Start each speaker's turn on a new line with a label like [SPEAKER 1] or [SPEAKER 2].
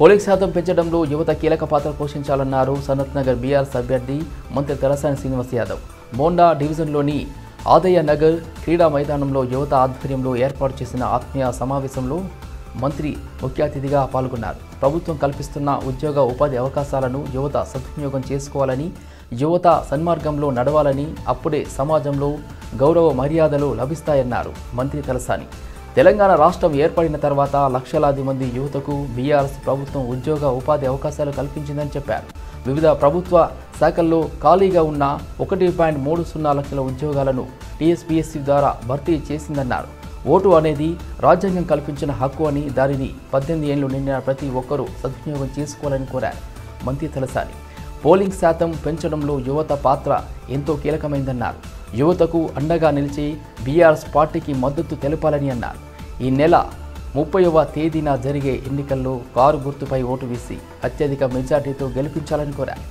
[SPEAKER 1] Polling శాతం పెంచడంలో యువత కీలక పాత్ర పోషించాలన్నారు సనత్ నగర్ బీఆర్ఎస్ అభ్యర్థి మంత్రి తలసాని శ్రీనివాస్ యాదవ్. మోండా డివిజన్లోని ఆదయ నగర్ క్రీడా మైదానంలో యువత ఆధ్వర్యంలో ఏర్పాటు చేసిన ఆత్మీయ సమావేశంలో మంత్రి ముఖ్య అతిథిగా పాల్గొన్నారు. ప్రభుత్వం కల్పిస్తున్న ఉద్యోగ ఉపాధి అవకాశాలను యువత సద్వినియోగం చేసుకోవాలని యువత సన్మార్గంలో నడవాలని అప్పుడే సమాజంలో గౌరవ మర్యాదలు లభిస్తాయన్నారు మంత్రి తలసాని తెలంగాణ రాష్ట్రం ఏర్పడిన తర్వాత లక్షలాది మంది యువతకు బీఆర్ఎస్ ప్రభుత్వం ఉద్యోగ ఉపాధి అవకాశాలు కల్పించిందని చెప్పారు. వివిధ ప్రభుత్వ శాఖల్లో ఖాళీగా ఉన్న ఒకటి పాయింట్ మూడు సున్నా లక్షల ఉద్యోగాలను టీఎస్పీఎస్సీ ద్వారా భర్తీ చేసిందన్నారు. ఓటు అనేది రాజ్యాంగం కల్పించిన హక్కు అని దానిని పద్దెనిమిది ఏళ్ళు నిండిన ప్రతి ఒక్కరూ సద్వినియోగం చేసుకోవాలని కోరారు. మంత్రి తలసాని పోలింగ్ శాతం పెంచడంలో యువత పాత్ర ఎంతో కీలకమైందన్నారు. యువతకు అండగా నిలిచి బీఆర్ఎస్ పార్టీకి మద్దతు తెలపాలని అన్నారు. ఈ నెల ముప్పైవ తేదీన జరిగే ఎన్నికల్లో కారు గుర్తుపై ఓటు వేసి అత్యధిక మెజార్టీతో గెలిపించాలని కోరారు.